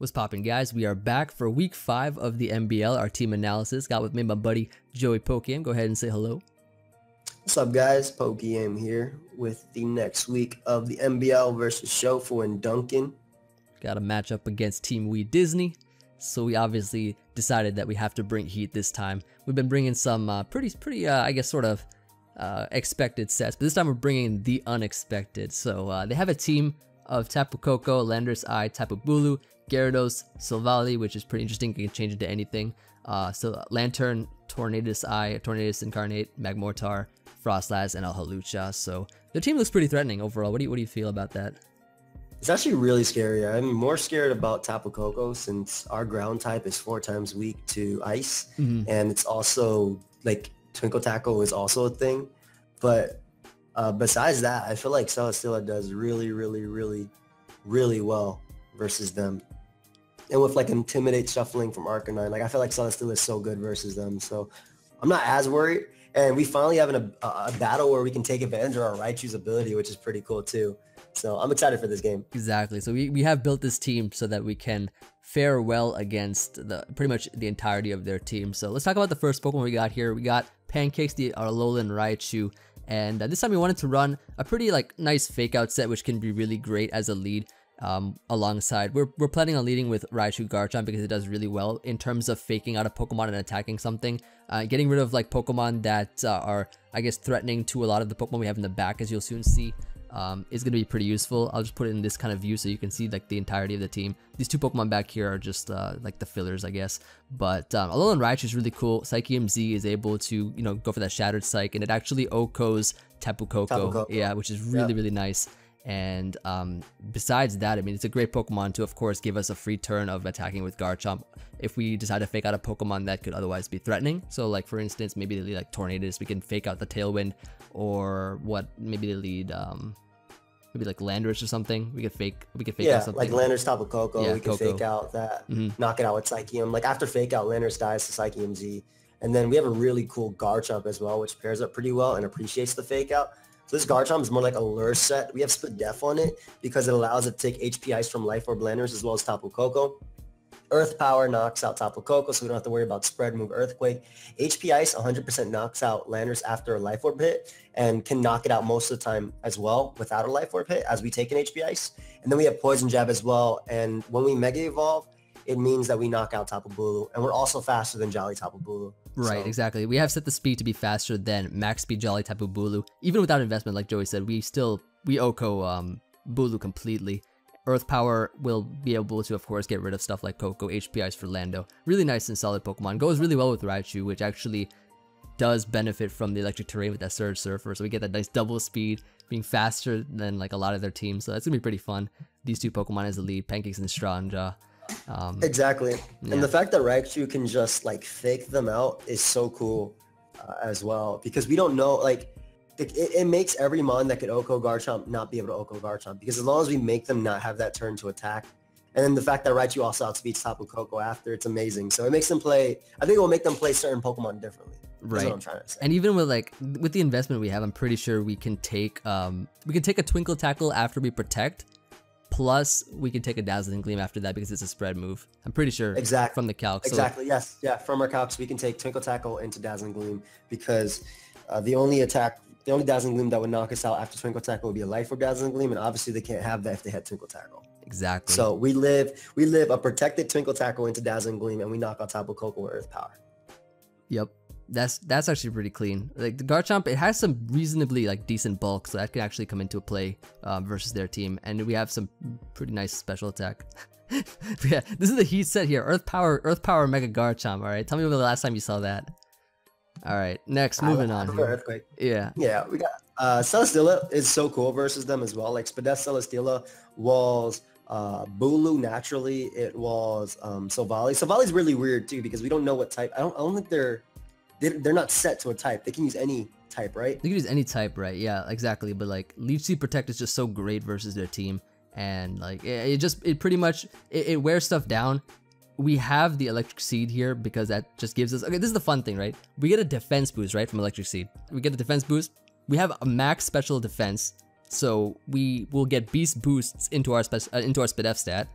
What's poppin', guys? We are back for week five of the MBL, our team analysis. Got with me my buddy Joey Pokeaim. Go ahead and say hello. What's up, guys? Pokeaim here with the next week of the MBL versus Shofu and Duncan. Got a matchup against Team WeDisney. So we obviously decided that we have to bring heat this time. We've been bringing some uh, pretty, pretty, uh, I guess, sort of uh, expected sets, but this time we're bringing the unexpected. So uh, they have a team of Tapu Koko, Landorus Eye, Tapu Bulu, Gyarados, Silvally, which is pretty interesting. You can change it to anything. Uh, so Lanturn, Tornadus Eye, Tornadus Incarnate, Magmortar, Froslass, and Alhalucha. So the team looks pretty threatening overall. What do you what do you feel about that? It's actually really scary. I'm more scared about Tapu Koko since our ground type is four times weak to ice, mm-hmm. and it's also like Twinkle Tackle is also a thing. But uh, besides that, I feel like Celesteela does really, really, really, really well versus them. And with like Intimidate shuffling from Arcanine, like I feel like Celesteela is so good versus them. So I'm not as worried. And we finally have an, a, a battle where we can take advantage of our Raichu's ability, which is pretty cool too. So I'm excited for this game. Exactly. So we, we have built this team so that we can fare well against the pretty much the entirety of their team. So let's talk about the first Pokemon we got here. We got Pancakes, the Alolan Raichu. And uh, this time we wanted to run a pretty like nice fake out set, which can be really great as a lead um, alongside. We're, we're planning on leading with Raichu Garchomp because it does really well in terms of faking out a Pokemon and attacking something. Uh, getting rid of like Pokemon that uh, are, I guess, threatening to a lot of the Pokemon we have in the back, as you'll soon see um, is going to be pretty useful. I'll just put it in this kind of view so you can see like the entirety of the team. These two Pokemon back here are just uh, like the fillers, I guess. But um, Alolan Raichu is really cool. Psychium Z is able to, you know, go for that Shattered Psyche, and it actually OHKOs Tapu Koko, yeah, which is really, really nice. And um, besides that, I mean, it's a great Pokemon to, of course, give us a free turn of attacking with Garchomp if we decide to fake out a Pokemon that could otherwise be threatening. So, like, for instance, maybe they lead like Tornadus, we can fake out the Tailwind, or what, maybe they lead, um, maybe like Landorus or something. We could fake, we could fake yeah, out something. Yeah, like Landorus Tapu Koko, yeah, we could fake out that, mm-hmm. knock it out with Psychium. Like, after fake out, Landorus dies to Psychium Z. And then we have a really cool Garchomp as well, which pairs up pretty well and appreciates the fake out. So this Garchomp is more like a lure set. We have Split Def on it because it allows it to take HP Ice from Life Orb Landers as well as Tapu Koko. Earth Power knocks out Tapu Koko, so we don't have to worry about Spread Move Earthquake. HP Ice 100% knocks out Landers after a Life Orb hit and can knock it out most of the time as well without a Life Orb hit as we take an HP Ice. And then we have Poison Jab as well. And when we Mega Evolve, it means that we knock out Tapu Bulu. And we're also faster than Jolly Tapu Bulu. Right, so. exactly. We have set the speed to be faster than max speed Jolly Tapu Bulu. Even without investment, like Joey said, we still, we OHKO um, Bulu completely. Earth Power will be able to, of course, get rid of stuff like Koko, HP Ice for Lando. Really nice and solid Pokemon. Goes really well with Raichu, which actually does benefit from the electric terrain with that Surge Surfer. So we get that nice double speed, being faster than like a lot of their teams. So that's to be pretty fun. These two Pokemon as the lead, Pancakes and Stranja. Um, exactly. Yeah. And the fact that Raichu can just like fake them out is so cool uh, as well because we don't know like it, it, makes every mon that could OHKO Garchomp not be able to OHKO Garchomp because as long as we make them not have that turn to attack and then the fact that Raichu also outspeeds Tapu Koko after, it's amazing. So it makes them play, I think it will make them play certain Pokemon differently. Right. And even with like, with the investment we have, I'm pretty sure we can take, um, we can take a Twinkle Tackle after we protect Plus, we can take a Dazzling Gleam after that because it's a spread move. I'm pretty sure. Exactly. From the calc. Exactly. So, yes. Yeah. From our calcs, we can take Twinkle Tackle into Dazzling Gleam because uh, the only attack, the only Dazzling Gleam that would knock us out after Twinkle Tackle would be a Life Orb Dazzling Gleam, and obviously they can't have that if they had Twinkle Tackle. Exactly. So we live, we live a protected Twinkle Tackle into Dazzling Gleam, and we knock out Tapu Koko with Earth Power. Yep that's that's actually pretty clean. Like the Garchomp, it has some reasonably like decent bulk, so that can actually come into a play um, versus their team. And we have some pretty nice special attack. yeah, this is the heat set here. Earth Power, Earth Power Mega Garchomp. All right, tell me when the last time you saw that. All right, next, moving on. Earthquake. Yeah. Yeah, we got uh, Celesteela is so cool versus them as well. Like Spadef Celesteela was uh, Bulu naturally. It was um, Silvally. Silvally's really weird too because we don't know what type. I don't. I don't think they're they're not set to a type. They can use any type, right? They can use any type, right? Yeah, exactly. But like Leech Seed Protect is just so great versus their team, and like it, it just it pretty much it, it, wears stuff down. We have the Electric Seed here because that just gives us okay. This is the fun thing, right? We get a defense boost right from Electric Seed. We get a defense boost. We have a max special defense, so we will get beast boosts into our spec uh, into our Spadef stat.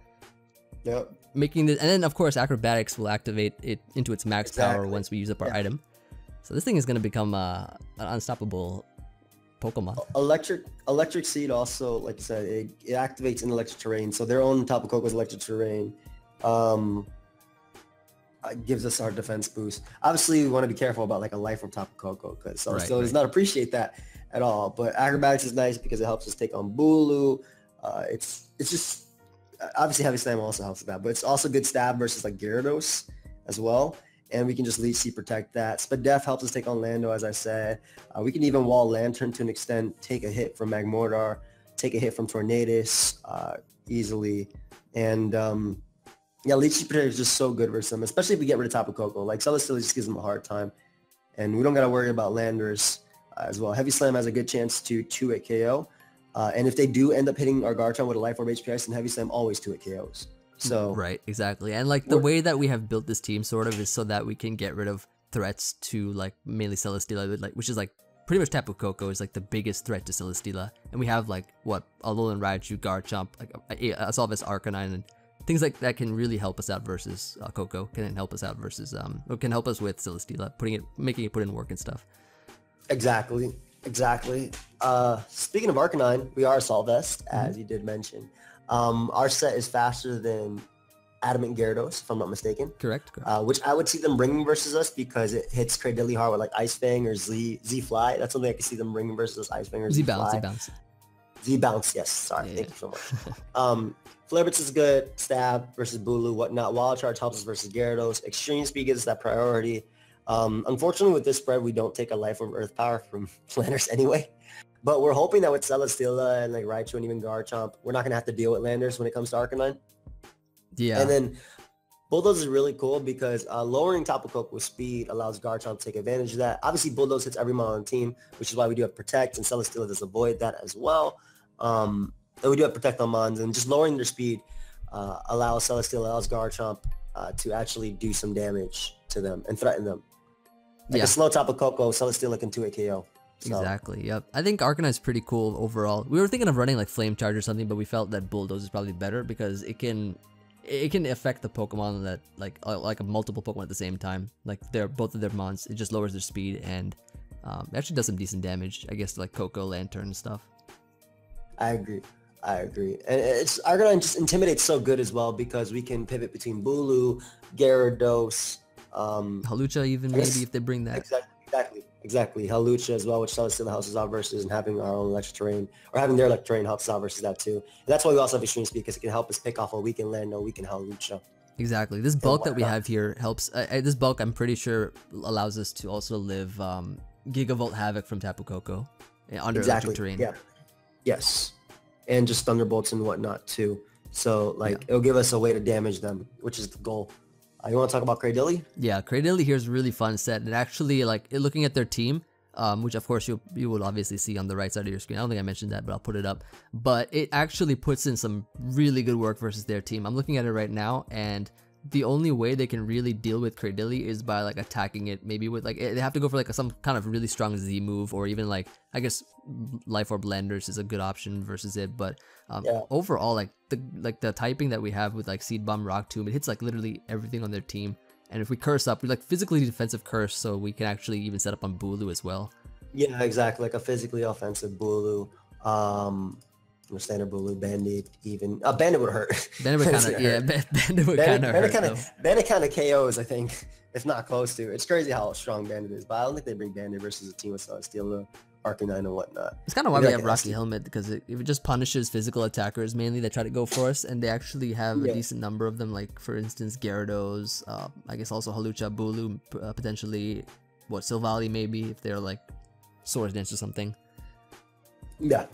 Yep. making this, and then of course acrobatics will activate it into its max exactly. power once we use up our yeah. item. So this thing is gonna become uh, an unstoppable Pokemon. Electric Electric Seed also, like I said, it, it activates in electric terrain. So their own Tapu Koko's electric terrain um, uh, gives us our defense boost. Obviously, we want to be careful about like a life from Tapu Koko because so right, still right. does not appreciate that at all. But acrobatics is nice because it helps us take on Bulu. Uh, it's it's just obviously heavy slam also helps with that, but it's also good stab versus like Gyarados as well and we can just leech protect that. Spadef helps us take on Lando, as I said. Uh, we can even wall Lanturn to an extent, take a hit from Magmortar, take a hit from Tornadus uh, easily. And um, yeah, leech protect is just so good versus them, especially if we get rid of Tapu Koko. Like Celesteela just gives them a hard time. And we don't got to worry about Landers uh, as well. Heavy Slam has a good chance to 2 at KO. Uh, and if they do end up hitting our Garchomp with a Life Orb HP then Heavy Slam always 2 at KOs. So right, exactly, and like the way that we have built this team, sort of, is so that we can get rid of threats to like mainly Celesteela, like which is like pretty much Tapu Koko is like the biggest threat to Celesteela, and we have like what Alolan Raichu, Garchomp, like Assaultvest Arcanine, and things like that can really help us out versus uh, Koko. Can help us out versus um, can help us with Celesteela, putting it, making it put in work and stuff. Exactly, exactly. Uh, speaking of Arcanine, we are Assaultvest, mm-hmm. as you did mention. Um, our set is faster than Adamant Gyarados, if I'm not mistaken. Correct. correct. Uh, which I would see them bringing versus us because it hits Cradily hard with like Ice Fang or Z Z Fly. That's something I can see them bringing versus us, Ice Fang or Z, Z Bounce. Z Bounce. Z Bounce. Yes. Sorry. Yeah, Thank yeah. you so much. um, Flare is good. Stab versus Bulu, whatnot. Wild Charge helps us versus Gyarados. Extreme Speed gives us that priority. Um, unfortunately, with this spread, we don't take a Life Orb Earth Power from Flanders anyway. But we're hoping that with Celesteela and like Raichu and even Garchomp, we're not gonna have to deal with Landers when it comes to Arcanine. Yeah. And then Bulldoze is really cool because uh, lowering Tapu Koko with speed allows Garchomp to take advantage of that. Obviously, Bulldoze hits every mon on the team, which is why we do have Protect, and Celesteela does avoid that as well. Um, and we do have Protect on Mons, and just lowering their speed uh, allows Celesteela, allows Garchomp uh, to actually do some damage to them and threaten them. Like yeah. a slow Tapu Koko, Celesteela can 2 KO. So. Exactly. Yep. I think Arcanine is pretty cool overall. We were thinking of running like Flame Charge or something, but we felt that Bulldoze is probably better because it can it can affect the Pokemon that like uh, like a multiple Pokemon at the same time. Like they're both of their mons. It just lowers their speed and um, actually does some decent damage. I guess like Koko Lanturn stuff. I agree. I agree. And it's Arcanine just intimidates so good as well because we can pivot between Bulu, Gyarados, um, Hawlucha even maybe if they bring that. Exactly. Exactly. Exactly. Hawlucha as well, which Celesteela helps us out versus and having our own electric terrain or having their electric terrain helps us out versus that too. And that's why we also have extreme speed because it can help us pick off a weakened land or weakened Hawlucha. Exactly. This bulk that we have here helps. Uh, this bulk, I'm pretty sure, allows us to also live um, Gigavolt Havoc from Tapu Koko eh, under exactly. electric terrain. Yeah. Yes. And just Thunderbolts and whatnot too. So like yeah. it'll give us a way to damage them, which is the goal. Uh, you want to talk about Cradily? Yeah, Cradily here is a really fun set. And actually, like looking at their team, um, which of course you you will obviously see on the right side of your screen. I don't think I mentioned that, but I'll put it up. But it actually puts in some really good work versus their team. I'm looking at it right now, and the only way they can really deal with Cradily is by like attacking it maybe with like they have to go for like some kind of really strong Z move or even like I guess Life Orb Landers is a good option versus it but um, yeah. overall like the like the typing that we have with like Seed Bomb Rock Tomb it hits like literally everything on their team. And if we curse up we like physically defensive curse so we can actually even set up on Bulu as well. Yeah exactly like a physically offensive Bulu. Um standard Bulu, Bandit, even uh, Bandit would hurt. Bandit would kind of yeah, Bandit would kind of hurt. Kinda, Bandit kind of KOs, I think, if not close to. It's crazy how strong Bandit is, but I don't think they bring Bandit versus a team with Celesteela, Arcanine, and whatnot. It's kind of why we like have Rocky Helmet because it, it just punishes physical attackers mainly that try to go for us, and they actually have yeah. a decent number of them. Like for instance, Gyarados, uh, I guess also Hawlucha, Bulu, uh, potentially what Silvally maybe if they're like Swords Dance or something. Yeah,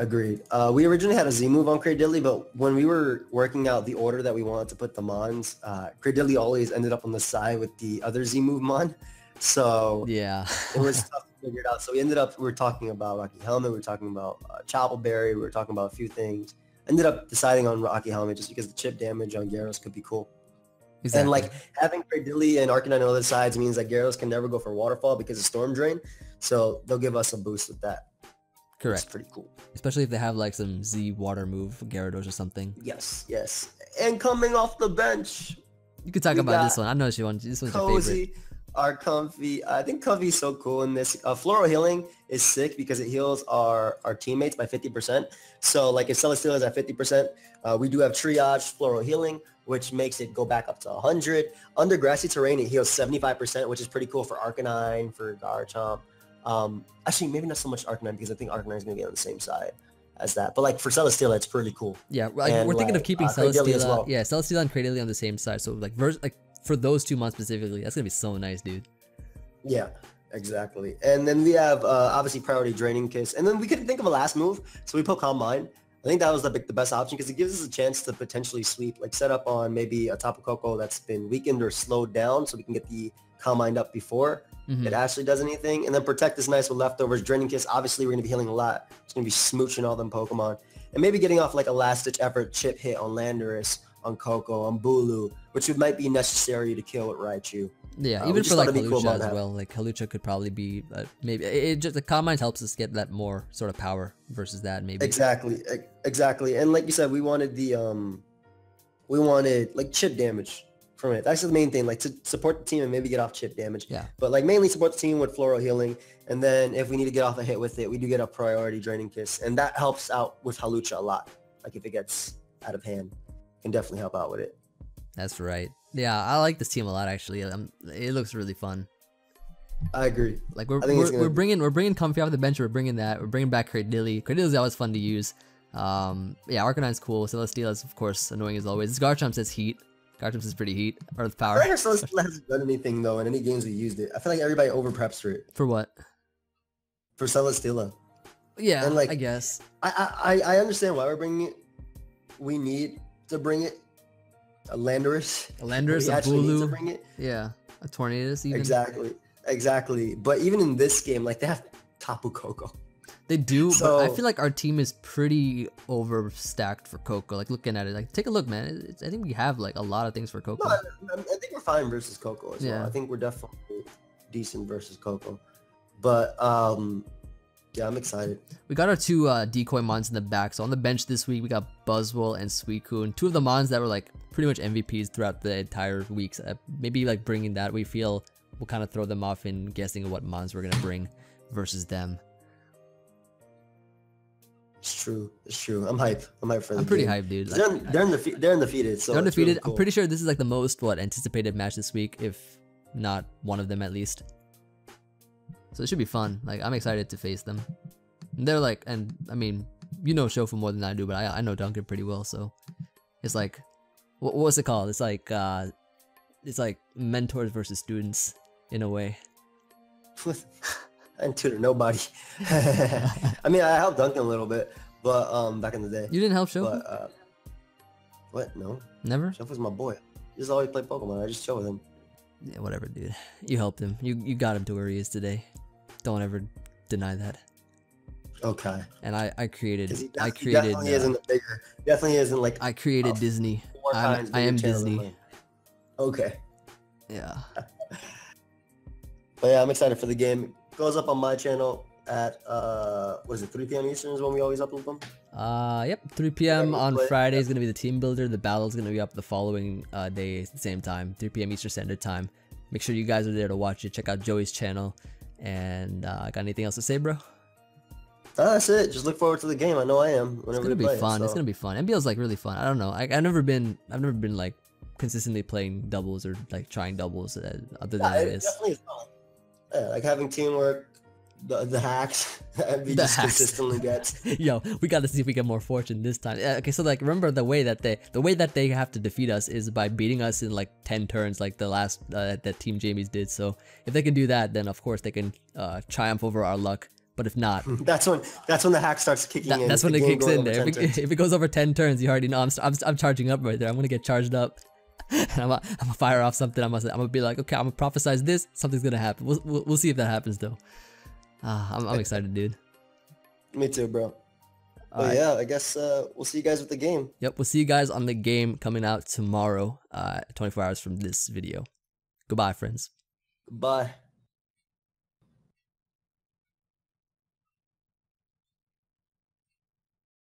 agreed. Uh, we originally had a Z move on Cradily, but when we were working out the order that we wanted to put the Mons, uh, Cradily always ended up on the side with the other Z move Mon. So yeah, it was tough to figure it out. So we ended up, we were talking about Rocky Helmet, we were talking about uh, Chople Berry, we were talking about a few things. Ended up deciding on Rocky Helmet just because the chip damage on Gyarados could be cool. Exactly. And like having Cradily and Arcanine on the other sides means that Gyarados can never go for Waterfall because of Storm Drain. So they'll give us a boost with that. Correct. It's pretty cool. Especially if they have like some Z water move Gyarados or something. Yes, yes. And coming off the bench. You could talk about this one. I know she wants this one's cozy, your favorite. Our Comfey. I think Comfey's so cool in this. Uh, floral healing is sick because it heals our, our teammates by 50%. So like if Celesteela is at 50%, uh, we do have triage floral healing, which makes it go back up to 100. Under grassy terrain, it heals 75%, which is pretty cool for Arcanine, for Garchomp. Um, actually, maybe not so much Arcanine because I think Arcanine is going to be on the same side as that. But like for Celesteela, it's pretty cool. Yeah, like, and we're thinking like, of keeping uh, Celesteela. Well. Yeah, Celesteela and Cradily on the same side. So like, vers- like for those two months specifically, that's gonna be so nice, dude. Yeah, exactly. And then we have uh, obviously priority draining kiss, and then we could think of a last move. So we put calm mind. I think that was the, the best option because it gives us a chance to potentially sweep, like set up on maybe a Tapu Koko that's been weakened or slowed down, so we can get the calm mind up before mm-hmm. it actually does anything. And then protect is nice with leftovers. Draining Kiss, obviously we're going to be healing a lot. It's going to be smooching all them Pokemon. And maybe getting off like a last-ditch effort chip hit on Landorus, on Koko, on Bulu, which would, might be necessary to kill with Raichu. Yeah, uh, even for like Hawlucha cool as that. well. Like Hawlucha could probably be uh, maybe it just the Calm Mind helps us get that more sort of power versus that maybe. Exactly, exactly. And like you said, we wanted the um, we wanted like chip damage from it. That's the main thing, like to support the team and maybe get off chip damage. Yeah. But like mainly support the team with floral healing. And then if we need to get off a hit with it, we do get a priority draining kiss. And that helps out with Hawlucha a lot. Like if it gets out of hand, can definitely help out with it. That's right. Yeah, I like this team a lot actually. Um, it looks really fun. I agree. Like we're we're, we're, bringing we're bringing Comfey off the bench. We're bringing that. We're bringing back. Cradily is always fun to use. Um, yeah, Arcanine's cool. Celesteela is of course annoying as always. Garchomp says heat. Garchomp is pretty heat. Earth power. Rare Celesteela hasn't done anything though in any games we used it. I feel like everybody over preps for it. For what? For Celesteela. Yeah, and like I guess. I, I I understand why we're bringing it. We need to bring it. A Landorus. A Landorus, a Bulu. bring it. Yeah, a Tornadus even. Exactly, exactly. But even in this game, like they have Tapu Koko. They do, so, but I feel like our team is pretty overstacked for Koko. Like looking at it, like take a look, man. It's, I think we have like a lot of things for Koko. No, I, I, think we're fine versus Koko as yeah. well. I think we're definitely decent versus Koko. But um, yeah, I'm excited. We got our two uh, decoy mons in the back. So on the bench this week, we got Buzzwole and Suicune. Two of the mons that were like pretty much MVPs throughout the entire weeks. Uh, maybe like bringing that, we feel we'll kind of throw them off in guessing what mons we're gonna bring versus them. It's true. It's true. I'm hype. I'm hype for. I'm pretty game. hyped, dude. Like, they're, they're in the they're undefeated. So they're undefeated. Really cool. I'm pretty sure this is like the most what anticipated match this week, if not one of them at least. So it should be fun. Like I'm excited to face them. And they're like, and I mean, you know Shofu more than I do, but I I know Duncan pretty well. So it's like, what, what's it called? It's like uh, it's like mentors versus students in a way. I didn't tutor nobody. I mean, I helped Duncan a little bit, but um, back in the day. You didn't help Shofu? uh, what? No. Never. Shofu's my boy. He just always play Pokemon. I just chill with him. Yeah, whatever, dude. You helped him. You you got him to where he is today. Don't ever deny that. Okay. And I I created I created. Definitely uh, isn't bigger. Definitely isn't like. I created Disney. I'm, I am Disney. Okay. Yeah. but yeah, I'm excited for the game goes up on my channel at uh what is it 3 p.m eastern is when we always upload them uh yep 3 p.m on friday is gonna be the team builder the battle is gonna be up the following uh day at the same time 3 p.m eastern standard time make sure you guys are there to watch it check out joey's channel and uh got anything else to say bro that's it. Just look forward to the game. I know I am. Whenever it's gonna be play fun. So. It's gonna be fun. MBL is like really fun. I don't know. I, I've never been. I've never been like consistently playing doubles or like trying doubles uh, other than yeah, this. Definitely fun. Yeah, like having teamwork, the, the hacks that we the just hacks. consistently get. Yo, we got to see if we get more fortune this time. Yeah, okay, so like remember the way that they the way that they have to defeat us is by beating us in like ten turns, like the last uh, that Team Jamie's did. So if they can do that, then of course they can uh, triumph over our luck. But if not, that's when that's when the hack starts kicking that, in. That's when it kicks in there. If it, if it, goes over ten turns, you already know I'm, I'm, I'm charging up right there. I'm gonna get charged up. and I'm gonna, I'm gonna fire off something. I'm gonna, I'm gonna be like, okay, I'm gonna prophesize this. Something's gonna happen. We'll, we'll, we'll see if that happens though. Ah, I'm, I'm excited, dude. Me too, bro. But right. yeah, I guess uh, we'll see you guys with the game. Yep, we'll see you guys on the game coming out tomorrow, uh, 24 hours from this video. Goodbye, friends. Goodbye.